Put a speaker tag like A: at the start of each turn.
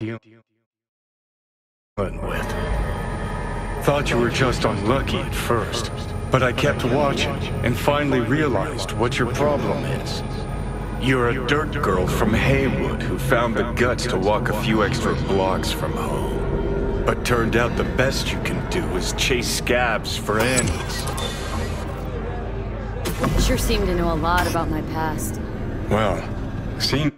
A: dealing with. Thought you were just unlucky at first, but I kept watching and finally realized what your problem is. You're a dirt girl from Heywood who found the guts to walk a few extra blocks from home. But turned out the best you can do is chase scabs for ends.
B: Sure seem to know a lot about my past.
A: Well, seems